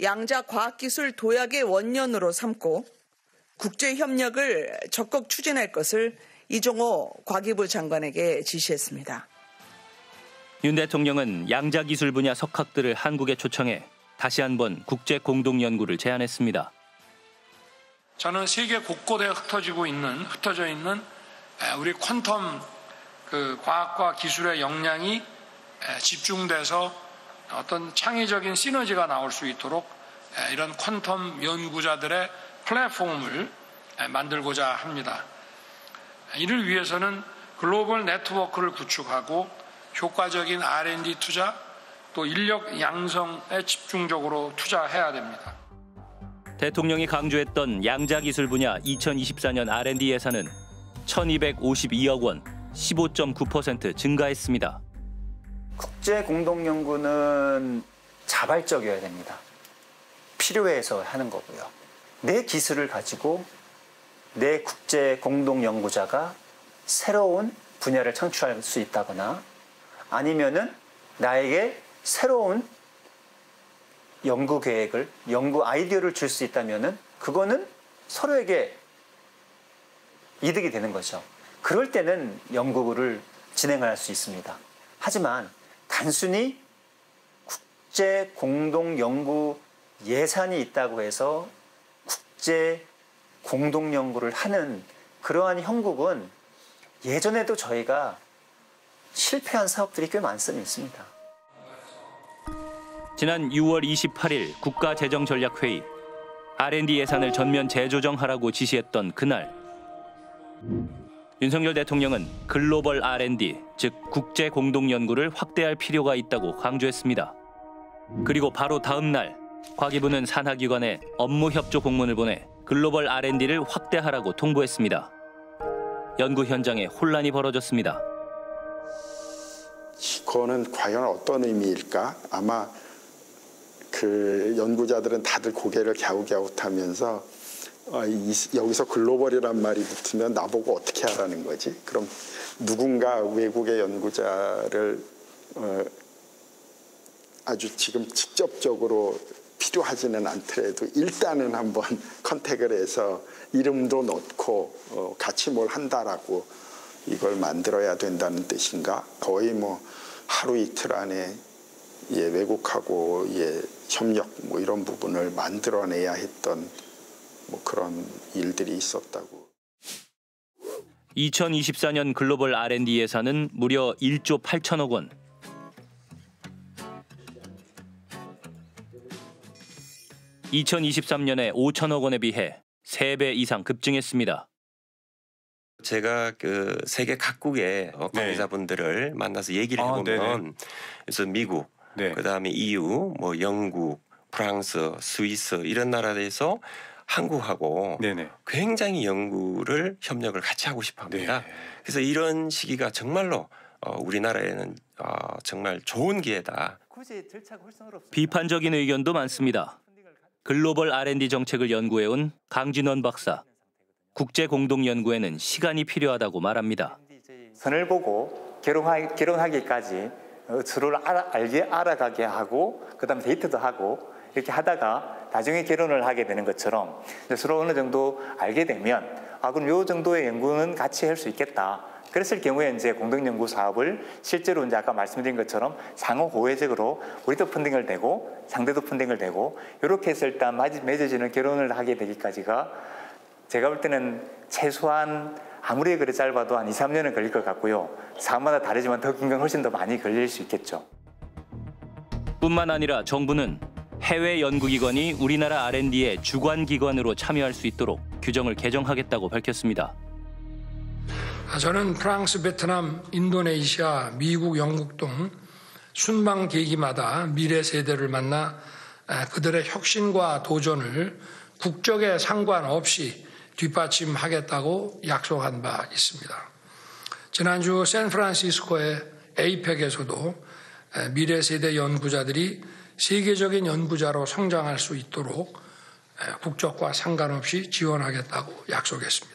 [SPEAKER 43] 양자 과학기술 도약의 원년으로 삼고 국제 협력을 적극 추진할 것을 이종호 과기부 장관에게 지시했습니다.
[SPEAKER 12] 윤 대통령은 양자 기술 분야 석학들을 한국에 초청해 다시 한번 국제 공동 연구를 제안했습니다.
[SPEAKER 44] 저는 세계 곳곳에 흩어지고 있는 흩어져 있는 에, 우리 퀀텀 그 과학과 기술의 역량이 에, 집중돼서 어떤 창의적인 시너지가 나올 수 있도록
[SPEAKER 10] 에, 이런 퀀텀 연구자들의 플랫폼을 에, 만들고자 합니다. 이를 위해서는 글로벌 네트워크를 구축하고 효과적인 R&D 투자 또 인력 양성에 집중적으로 투자해야 됩니다.
[SPEAKER 12] 대통령이 강조했던 양자 기술 분야 2024년 R&D 예산은 1,252억 원, 15.9% 증가했습니다.
[SPEAKER 27] 국제 공동 연구는 자발적이어야 됩니다. 필요해서 하는 거고요. 내 기술을 가지고 내 국제 공동 연구자가 새로운 분야를 창출할 수 있다거나 아니면은 나에게 새로운 연구 계획을, 연구 아이디어를 줄 수 있다면은 그거는 서로에게 이득이 되는 거죠. 그럴 때는 연구를 진행할 수 있습니다. 하지만 단순히 국제 공동 연구 예산이 있다고 해서 국제 공동 연구를 하는 그러한 형국은 예전에도 저희가 실패한 사업들이 꽤 많습니다.
[SPEAKER 12] 지난 6월 28일 국가재정전략회의 R&D 예산을 전면 재조정하라고 지시했던 그날 윤석열 대통령은 글로벌 R&D, 즉 국제 공동 연구를 확대할 필요가 있다고 강조했습니다. 그리고 바로 다음 날 과기부는 산하기관에 업무 협조 공문을 보내 글로벌 R&D를 확대하라고 통보했습니다. 연구 현장에 혼란이 벌어졌습니다.
[SPEAKER 45] 그거는 과연 어떤 의미일까? 아마 그 연구자들은 다들 고개를 갸우갸웃하면서 어, 이, 여기서 글로벌이란 말이 붙으면 나보고 어떻게 하라는 거지? 그럼 누군가 외국의 연구자를 어, 아주 지금 직접적으로 필요하지는 않더라도 일단은 한번 컨택을 해서 이름도 넣고 어, 같이 뭘 한다라고 이걸 만들어야 된다는 뜻인가? 거의 뭐 하루 이틀 안에 예, 외국하고 예, 협력 뭐 이런 부분을 만들어내야 했던 뭐 그런 일들이 있었다고.
[SPEAKER 12] 2024년 글로벌 R&D 예산은 무려 1조 8천억 원. (2023년에) 5천억 원에 비해 3배 이상 급증했습니다.
[SPEAKER 46] 제가 그 세계 각국의 어, 관계자분들을 만나서 얘기를
[SPEAKER 47] 아,
[SPEAKER 46] 해보면
[SPEAKER 47] 네네.
[SPEAKER 46] 그래서 미국,
[SPEAKER 47] 네.
[SPEAKER 46] 그다음에 EU, 뭐 영국, 프랑스, 스위스 이런 나라에서 한국하고 굉장히 연구를 협력을 같이 하고 싶어 합니다.
[SPEAKER 47] 네.
[SPEAKER 46] 그래서 이런 시기가 정말로 어, 우리나라에는 어, 정말 좋은 기회다.
[SPEAKER 12] 비판적인 의견도 많습니다. 글로벌 R&D 정책을 연구해온 강진원 박사. 국제 공동 연구에는 시간이 필요하다고 말합니다.
[SPEAKER 27] 선을 보고 결혼하, 결혼하기까지 어, 서로를 알아, 알게 알아가게 하고 그다음 데이트도 하고 이렇게 하다가 나중에 결혼을 하게 되는 것처럼 서로 어느 정도 알게 되면 아 그럼 요 정도의 연구는 같이 할 수 있겠다. 그랬을 경우에 이제 공동 연구 사업을 실제로 이제 아까 말씀드린 것처럼 상호 호혜적으로 우리도 펀딩을 대고 상대도 펀딩을 대고 이렇게 일단 맺- 맺어지는 결혼을 하게 되기까지가 제가 볼 때는 최소한 아무리 그래 짧아도 한 2, 3년은 걸릴 것 같고요. 사업마다 다르지만 더 긴 건 훨씬 더 많이 걸릴 수 있겠죠.
[SPEAKER 12] 뿐만 아니라 정부는 해외 연구기관이 우리나라 R&D의 주관 기관으로 참여할 수 있도록 규정을 개정하겠다고 밝혔습니다.
[SPEAKER 10] 아, 저는 프랑스, 베트남, 인도네시아, 미국, 영국 등 순방 계기마다 미래 세대를 만나 아, 그들의 혁신과 도전을 국적에 상관없이 뒷받침하겠다고 약속한 바 있습니다. 지난주 샌프란시스코의 에이펙에서도 아, 미래 세대 연구자들이 세계적인 연구자로 성장할 수 있도록 아, 국적과 상관없이 지원하겠다고 약속했습니다.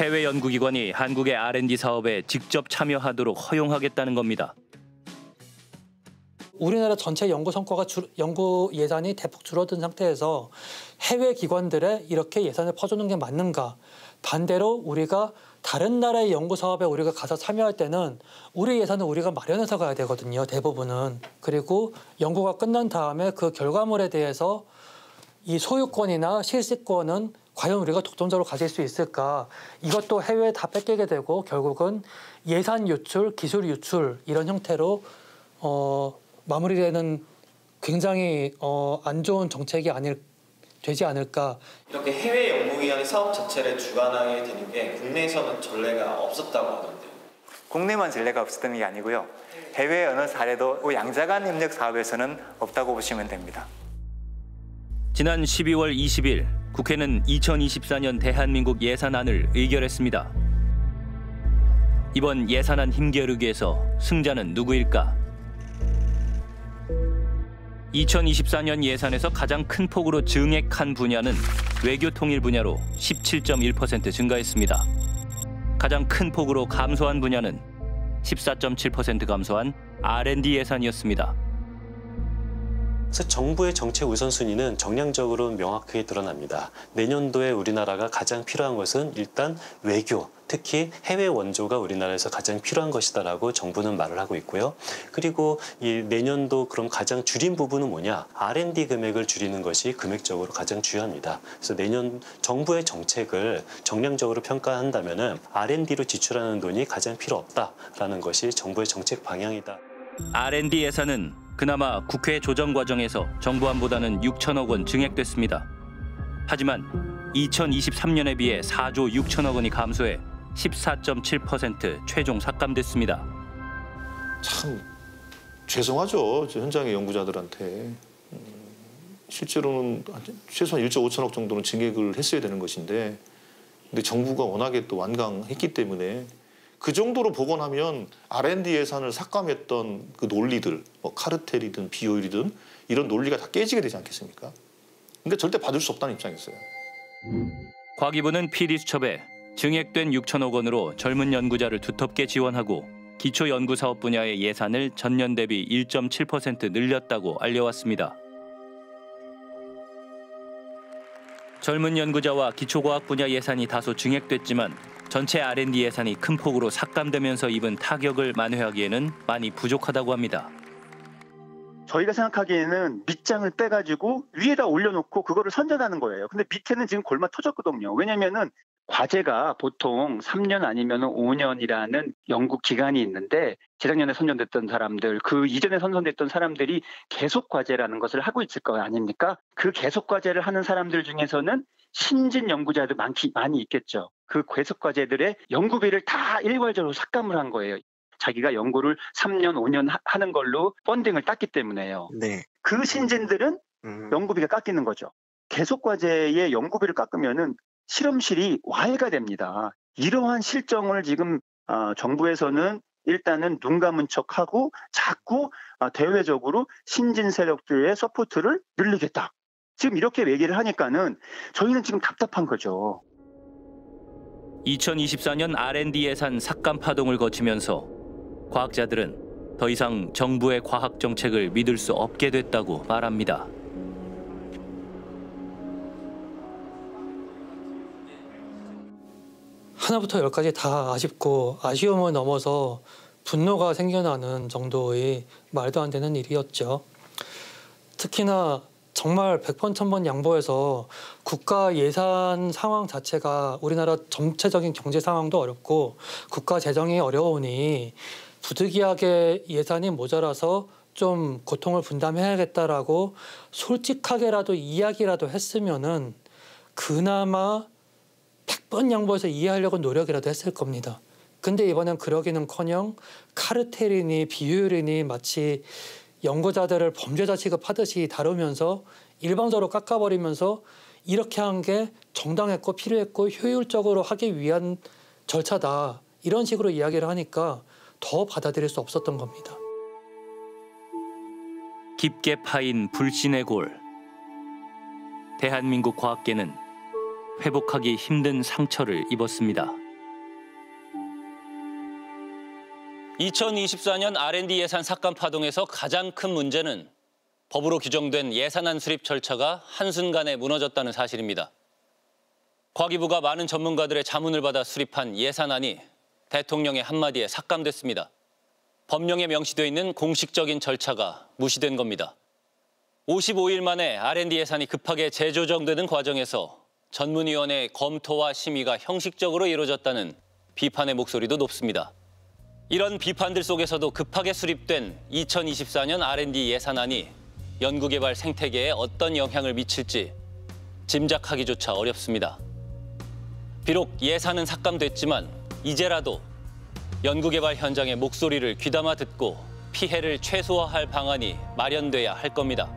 [SPEAKER 12] 해외 연구기관이 한국의 R&D 사업에 직접 참여하도록 허용하겠다는 겁니다.
[SPEAKER 37] 우리나라 전체 연구 성과가 줄- 연구 예산이 대폭 줄어든 상태에서 해외 기관들에 이렇게 예산을 퍼주는 게 맞는가? 반대로 우리가 다른 나라의 연구 사업에 우리가 가서 참여할 때는 우리 예산을 우리가 마련해서 가야 되거든요. 대부분은. 그리고 연구가 끝난 다음에 그 결과물에 대해서 이 소유권이나 실시권은 과연 우리가 독점적으로 가질 수 있을까? 이것도 해외에 다 뺏기게 되고 결국은 예산 유출, 기술 유출 이런 형태로 어, 마무리되는 굉장히 어, 안 좋은 정책이 아닐 되지 않을까.
[SPEAKER 40] 이렇게 해외 연구기관의 사업 자체를 주관하게 되는 게 국내에서는 전례가 없었다고 하던데요.
[SPEAKER 27] 국내만 전례가 없었던 게 아니고요. 해외 어느 사례도 양자간 협력 사업에서는 없다고 보시면 됩니다.
[SPEAKER 12] 지난 12월 20일 국회는 2024년 대한민국 예산안을 의결했습니다. 이번 예산안 힘겨루기에서 승자는 누구일까? 2024년 예산에서 가장 큰 폭으로 증액한 분야는 외교 통일 분야로 17.1% 증가했습니다. 가장 큰 폭으로 감소한 분야는 14.7% 감소한 R&D 예산이었습니다.
[SPEAKER 48] 그래서 정부의 정책 우선순위는 정량적으로 명확하게 드러납니다. 내년도에 우리나라가 가장 필요한 것은 일단 외교, 특히 해외 원조가 우리나라에서 가장 필요한 것이다라고 정부는 말을 하고 있고요. 그리고 이 내년도 그럼 가장 줄인 부분은 뭐냐? R&D 금액을 줄이는 것이 금액적으로 가장 중요합니다. 그래서 내년 정부의 정책을 정량적으로 평가한다면은 R&D로 지출하는 돈이 가장 필요 없다라는 것이 정부의 정책 방향이다.
[SPEAKER 12] R&D 예산은 그나마 국회 조정 과정에서 정부안보다는 6천억 원 증액됐습니다. 하지만 2023년에 비해 4조 6천억 원이 감소해 14.7% 최종 삭감됐습니다.
[SPEAKER 25] 참 죄송하죠. 저 현장의 연구자들한테. 음, 실제로는 최소한 1조 5천억 정도는 증액을 했어야 되는 것인데 근데 정부가 워낙에 또 완강했기 때문에 그 정도로 복원하면 R&D 예산을 삭감했던 그 논리들, 뭐 카르텔이든 비효율이든 이런 논리가 다 깨지게 되지 않겠습니까? 그러니까 절대 받을 수 없다는 입장이었어요.
[SPEAKER 12] 과기부는 PD 수첩에 증액된 6천억 원으로 젊은 연구자를 두텁게 지원하고 기초 연구 사업 분야의 예산을 전년 대비 1.7% 늘렸다고 알려왔습니다. 젊은 연구자와 기초과학 분야 예산이 다소 증액됐지만 전체 R&D 예산이 큰 폭으로 삭감되면서 입은 타격을 만회하기에는 많이 부족하다고 합니다.
[SPEAKER 27] 저희가 생각하기에는 밑장을 빼가지고 위에다 올려놓고 그거를 선전하는 거예요. 근데 밑에는 지금 골마 터졌거든요. 왜냐면은 과제가 보통 3년 아니면 5년이라는 연구 기간이 있는데 재작년에 선정됐던 사람들, 그 이전에 선정됐던 사람들이 계속 과제라는 것을 하고 있을 거 아닙니까? 그 계속 과제를 하는 사람들 중에서는 신진 연구자도 많기, 많이 있겠죠. 그 계속 과제들의 연구비를 다 일괄적으로 삭감을 한 거예요. 자기가 연구를 3년, 5년 하, 는 걸로 funding을 땄기 때문에요.
[SPEAKER 40] 네.
[SPEAKER 27] 그 신진들은
[SPEAKER 40] 음.
[SPEAKER 27] 연구비가 깎이는 거죠. 계속 과제의 연구비를 깎으면은 실험실이 와해가 됩니다. 이러한 실정을 지금 어, 정부에서는 일단은 눈 감은 척하고 자꾸 어, 대외적으로 신진 세력들의 support를 늘리겠다. 지금 이렇게 얘기를 하니까는 저희는 지금 답답한 거죠.
[SPEAKER 12] 2024년 R&D 예산 삭감 파동을 거치면서 과학자들은 더 이상 정부의 과학 정책을 믿을 수 없게 됐다고 말합니다.
[SPEAKER 37] 하나부터 열까지 다 아쉽고 아쉬움을 넘어서 분노가 생겨나는 정도의 말도 안 되는 일이었죠. 특히나 정말 백번 천번 양보해서 국가 예산 상황 자체가 우리나라 전체적인 경제 상황도 어렵고 국가 재정이 어려우니 부득이하게 예산이 모자라서 좀 고통을 분담해야겠다라고 솔직하게라도 이야기라도 했으면은 그나마 100번 양보해서 이해하려고 노력이라도 했을 겁니다. 근데 이번엔 그러기는커녕 카르텔이니 비효율이니 마치 연구자들을 범죄자 취급하듯이 다루면서 일방적으로 깎아버리면서 이렇게 한 게 정당했고 필요했고 효율적으로 하기 위한 절차다. 이런 식으로 이야기를 하니까 더 받아들일 수 없었던 겁니다.
[SPEAKER 12] 깊게 파인 불신의 골. 대한민국 과학계는 회복하기 힘든 상처를 입었습니다. 2024년 R&D 예산 삭감 파동에서 가장 큰 문제는 법으로 규정된 예산안 수립 절차가 한순간에 무너졌다는 사실입니다. 과기부가 많은 전문가들의 자문을 받아 수립한 예산안이 대통령의 한마디에 삭감됐습니다. 법령에 명시되어 있는 공식적인 절차가 무시된 겁니다. 55일 만에 R&D 예산이 급하게 재조정되는 과정에서 전문위원회 검토와 심의가 형식적으로 이루어졌다는 비판의 목소리도 높습니다. 이런 비판들 속에서도 급하게 수립된 2024년 R&D 예산안이 연구개발 생태계에 어떤 영향을 미칠지 짐작하기조차 어렵습니다. 비록 예산은 삭감됐지만 이제라도 연구개발 현장의 목소리를 귀담아 듣고 피해를 최소화할 방안이 마련돼야 할 겁니다.